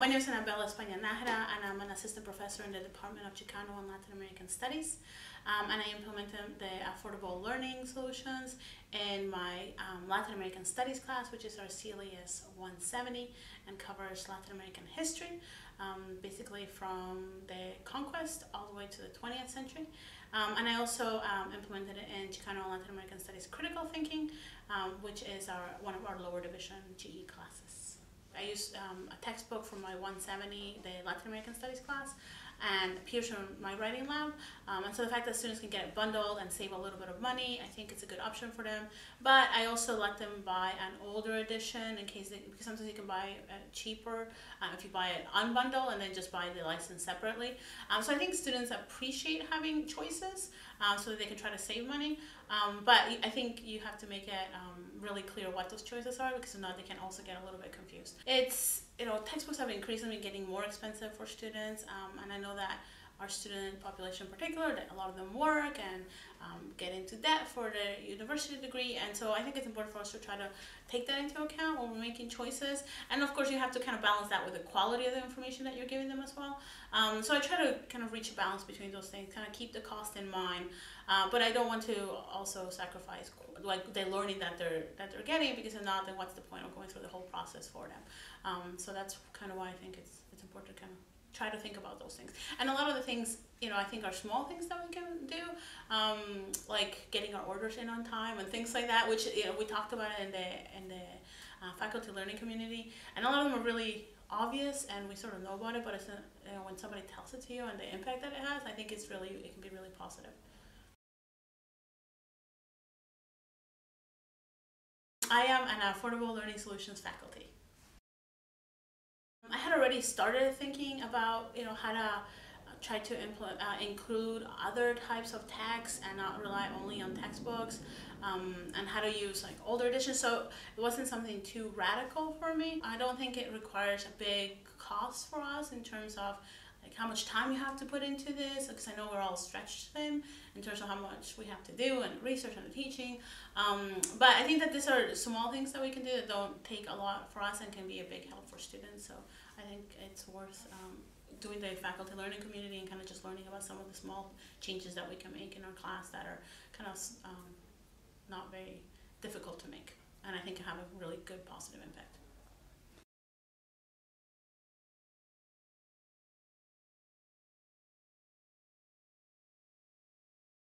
My name is Anabella España Nájera, and I'm an assistant professor in the Department of Chicano and Latin American Studies. Um, and I implemented the affordable learning solutions in my um, Latin American Studies class, which is our CLES 170 and covers Latin American history, um, basically from the conquest all the way to the 20th century. Um, and I also um, implemented it in Chicano and Latin American Studies critical thinking, um, which is our one of our lower division GE classes. I used um, a textbook from my 170, the Latin American Studies class, and Pearson My Writing Lab. Um, and so the fact that students can get it bundled and save a little bit of money, I think it's a good option for them. But I also let them buy an older edition in case they, because sometimes you can buy it cheaper uh, if you buy it unbundled and then just buy the license separately. Um, so I think students appreciate having choices um, so that they can try to save money. Um, but I think you have to make it um, really clear what those choices are because if not, they can also get a little bit confused. It's you know textbooks have increasingly getting more expensive for students, um, and I know that our student population in particular, that a lot of them work and um, get into debt for their university degree. And so I think it's important for us to try to take that into account when we're making choices. And of course, you have to kind of balance that with the quality of the information that you're giving them as well. Um, so I try to kind of reach a balance between those things, kind of keep the cost in mind. Uh, but I don't want to also sacrifice like the learning that they're that they're getting because if not, then what's the point of going through the whole process for them? Um, so that's kind of why I think it's it's important try to think about those things. And a lot of the things, you know, I think are small things that we can do, um, like getting our orders in on time and things like that, which you know we talked about in the in the uh, faculty learning community, and a lot of them are really obvious and we sort of know about it, but it's you know, when somebody tells it to you and the impact that it has, I think it's really it can be really positive. I am an affordable learning solutions faculty. Already started thinking about you know how to uh, try to uh, include other types of text and not rely only on textbooks um, and how to use like older editions so it wasn't something too radical for me i don't think it requires a big cost for us in terms of like how much time you have to put into this because I know we're all stretched thin in terms of how much we have to do and research and teaching. Um, but I think that these are small things that we can do that don't take a lot for us and can be a big help for students. So I think it's worth um, doing the faculty learning community and kind of just learning about some of the small changes that we can make in our class that are kind of um, not very difficult to make and I think have a really good positive impact.